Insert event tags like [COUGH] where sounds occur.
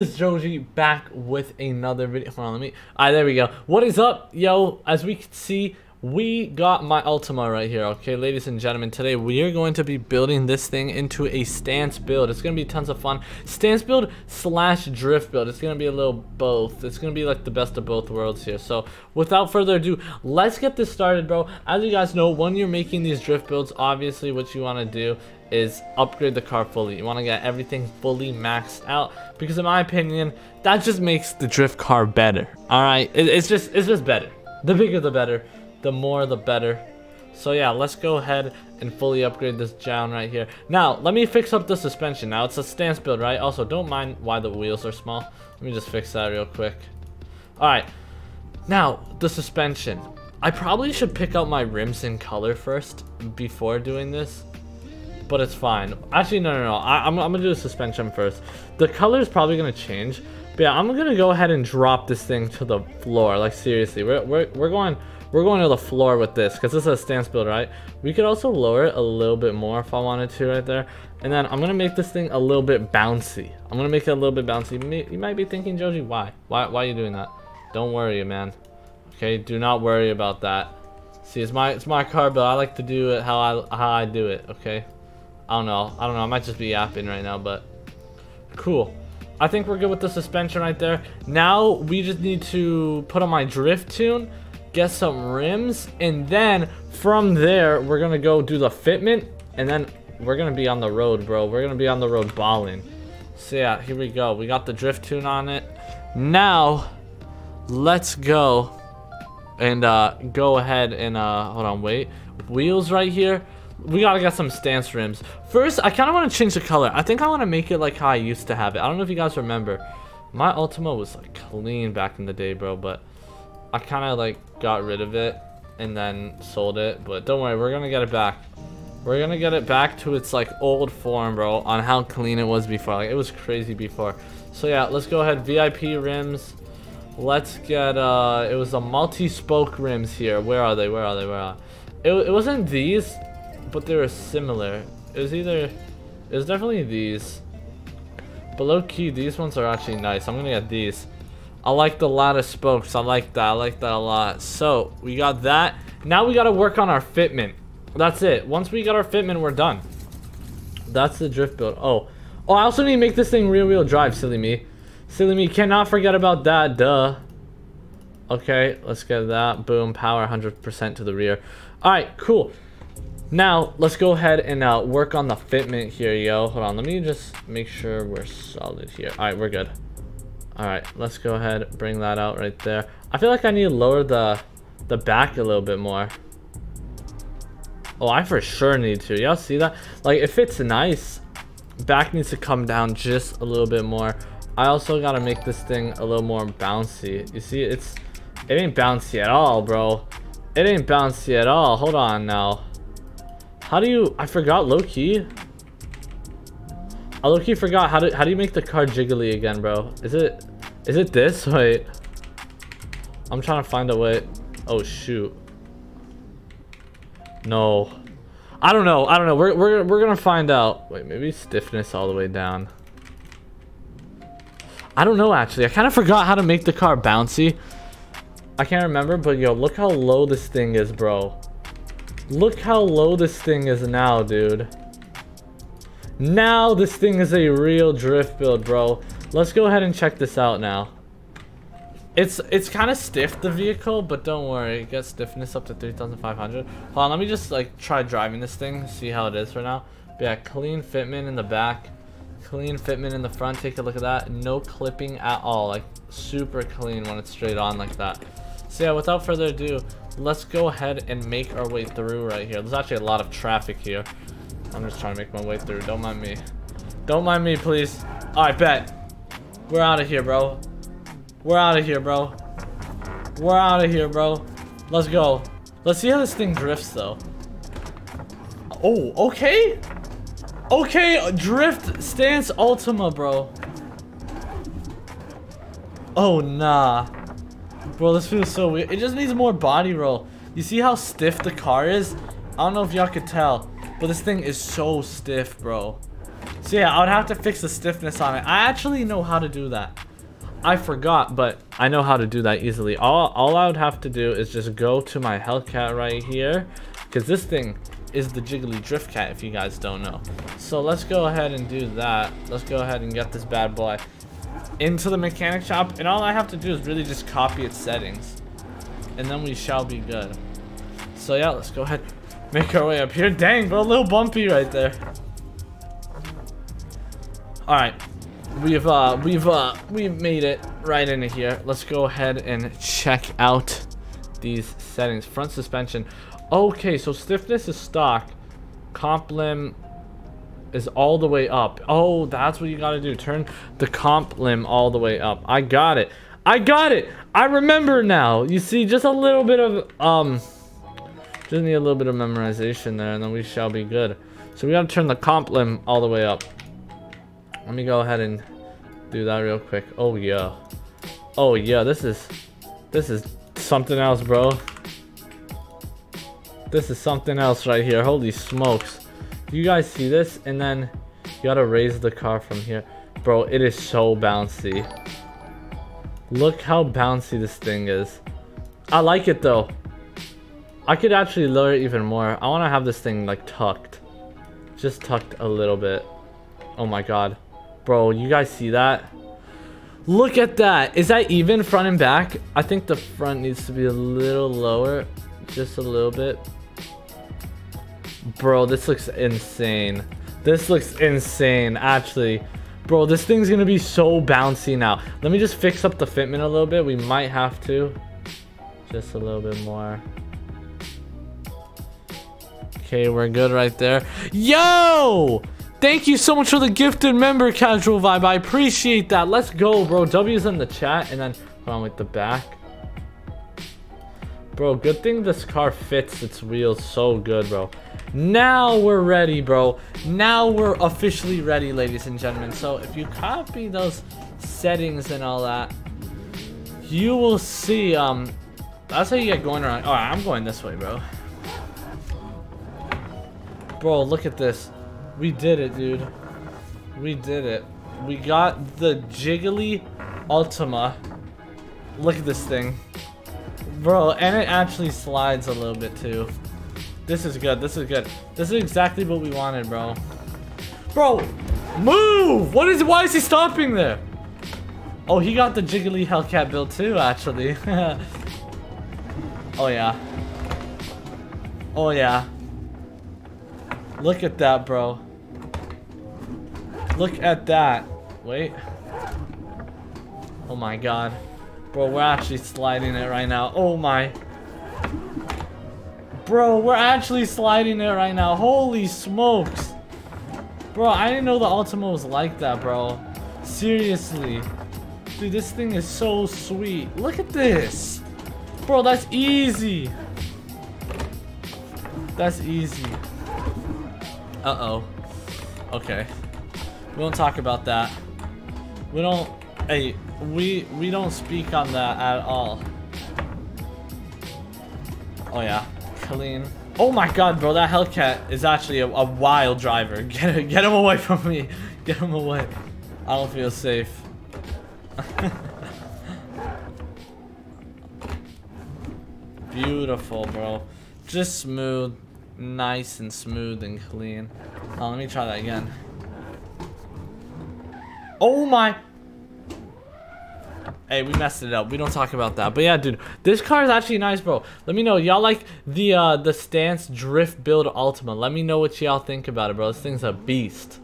Is JoJe back with another video. Hold on, let me. Alright, there we go. What is up, yo? As we can see, we got my Altima right here. Okay, ladies and gentlemen, today we are going to be building this thing into a stance build. It's going to be tons of fun. Stance build slash drift build. It's going to be a little both. It's going to be like the best of both worlds here. So, without further ado, let's get this started, bro. As you guys know, when you're making these drift builds, obviously what you want to do is upgrade the car fully. You want to get everything fully maxed out because in my opinion, that just makes the drift car better. All right, it, it's just it's just better. The bigger the better, the more the better. So yeah, let's go ahead and fully upgrade this Jown right here. Now, let me fix up the suspension. Now, it's a stance build, right? Also, don't mind why the wheels are small. Let me just fix that real quick. All right, now, the suspension. I probably should pick out my rims in color first before doing this but it's fine. Actually, no, no, no. I, am I'm, I'm gonna do the suspension first. The color is probably gonna change, but yeah, I'm gonna go ahead and drop this thing to the floor. Like seriously, we're we're we're going we're going to the floor with this because this is a stance build, right? We could also lower it a little bit more if I wanted to right there. And then I'm gonna make this thing a little bit bouncy. I'm gonna make it a little bit bouncy. You might be thinking, JoJe, why? Why why are you doing that? Don't worry, man. Okay, do not worry about that. See, it's my it's my car build. I like to do it how I how I do it. Okay. I don't know. I don't know. I might just be yapping right now, but cool. I think we're good with the suspension right there. Now we just need to put on my drift tune, get some rims, and then from there we're gonna go do the fitment, and then we're gonna be on the road, bro. We're gonna be on the road balling. So yeah, here we go. We got the drift tune on it. Now let's go and uh, go ahead and uh, hold on, wait. Wheels right here we gotta get some stance rims. First, I kind of want to change the color. I think I want to make it like how I used to have it. I don't know if you guys remember. My Altima was like clean back in the day, bro, but I kind of like got rid of it and then sold it. But don't worry, we're gonna get it back. We're gonna get it back to its like old form, bro, on how clean it was before. Like it was crazy before. So yeah, let's go ahead. VIP rims. Let's get uh, it was a multi-spoke rims here. Where are they? Where are they? Where are? They? It, it wasn't these but they were similar. It was either, it was definitely these. But low key, these ones are actually nice. I'm gonna get these. I like the lattice spokes. I like that. I like that a lot. So we got that. Now we gotta work on our fitment. That's it. Once we got our fitment, we're done. That's the drift build. Oh. Oh, I also need to make this thing rear wheel drive, silly me. Silly me, cannot forget about that, duh. Okay, let's get that. Boom, power 100% to the rear. Alright, cool. Now, let's go ahead and uh, work on the fitment here, yo. Hold on, let me just make sure we're solid here. All right, we're good. All right, let's go ahead, bring that out right there. I feel like I need to lower the, the back a little bit more. Oh, I for sure need to. Y'all see that? Like, if it's nice, back needs to come down just a little bit more. I also gotta make this thing a little more bouncy. You see, it's, it ain't bouncy at all, bro. It ain't bouncy at all. Hold on now. How do you... I forgot low-key. I low-key forgot how do, how do you make the car jiggly again, bro? Is it... Is it this? [LAUGHS] Wait. I'm trying to find a way. Oh, shoot. No. I don't know. I don't know. We're, we're, we're going to find out. Wait, maybe stiffness all the way down. I don't know, actually. I kind of forgot how to make the car bouncy. I can't remember, but yo, look how low this thing is, bro. Look how low this thing is now, dude. Now this thing is a real drift build, bro. Let's go ahead and check this out now. It's it's kind of stiff, the vehicle, but don't worry. It gets stiffness up to 3,500. Hold on, let me just like try driving this thing, see how it is for now. But yeah, clean fitment in the back. Clean fitment in the front. Take a look at that. No clipping at all. Like super clean when it's straight on like that. So yeah, without further ado, let's go ahead and make our way through right here. There's actually a lot of traffic here. I'm just trying to make my way through. Don't mind me. Don't mind me, please. Alright, bet. We're out of here, bro. We're out of here, bro. We're out of here, bro. Let's go. Let's see how this thing drifts, though. Oh, okay. Okay, drift stance Altima, bro. Oh, nah. Bro, this feels so weird. It just needs more body roll. You see how stiff the car is? I don't know if y'all could tell, but this thing is so stiff, bro. So yeah, I would have to fix the stiffness on it. I actually know how to do that. I forgot, but I know how to do that easily. All, all I would have to do is just go to my Hellcat right here. Because this thing is the Jiggly Drift Cat, if you guys don't know. So let's go ahead and do that. Let's go ahead and get this bad boy into the mechanic shop. And all I have to do is really just copy its settings. And then we shall be good. So yeah, let's go ahead. Make our way up here. Dang, bro, a little bumpy right there. Alright, we've uh we've uh we've made it right into here let's go ahead and check out these settings front suspension okay so stiffness is stock comp limb is all the way up oh that's what you got to do turn the comp limb all the way up i got it i got it i remember now you see just a little bit of um just need a little bit of memorization there and then we shall be good so we got to turn the comp limb all the way up let me go ahead and do that real quick. Oh yeah. Oh yeah, this is this is something else, bro. This is something else right here. Holy smokes. You guys see this? And then you gotta raise the car from here. Bro, it is so bouncy. Look how bouncy this thing is. I like it though. I could actually lower it even more. I want to have this thing like tucked. Just tucked a little bit. Oh my god. Bro, you guys see that? Look at that. Is that even front and back? I think the front needs to be a little lower. Just a little bit. Bro, this looks insane. This looks insane, actually. Bro, this thing's gonna be so bouncy now. Let me just fix up the fitment a little bit. We might have to. Just a little bit more. Okay, we're good right there. Yo! Thank you so much for the gifted member, Casual Vibe. I appreciate that. Let's go, bro. W's in the chat, and then hold on with the back. Bro, good thing this car fits its wheels so good, bro. Now we're ready, bro. Now we're officially ready, ladies and gentlemen. So if you copy those settings and all that, you will see, um, that's how you get going around. All right, I'm going this way, bro. Bro, look at this. We did it, dude. We did it. We got the Jiggly Altima. Look at this thing. Bro, and it actually slides a little bit too. This is good. This is good. This is exactly what we wanted, bro. Bro, move! What is? Why is he stopping there? Oh, he got the Jiggly Hellcat build too, actually. [LAUGHS] oh yeah. Oh yeah. Look at that, bro. Look at that. Wait. Oh my god. Bro, we're actually sliding it right now. Oh my. Bro, we're actually sliding it right now. Holy smokes. Bro, I didn't know the Altima was like that, bro. Seriously. Dude, this thing is so sweet. Look at this. Bro, that's easy. That's easy. Uh-oh. Okay. We don't talk about that. We don't, hey, we, we don't speak on that at all. Oh yeah, clean. Oh my god, bro, that Hellcat is actually a, a wild driver. [LAUGHS] Get, get him away from me. [LAUGHS] Get him away. I don't feel safe. [LAUGHS] Beautiful, bro. Just smooth. Nice and smooth and clean. Oh, let me try that again. Oh my. Hey, we messed it up. We don't talk about that. But yeah, dude, this car is actually nice, bro. Let me know. Y'all like the uh, the Stance Drift Build Altima. Let me know what y'all think about it, bro. This thing's a beast.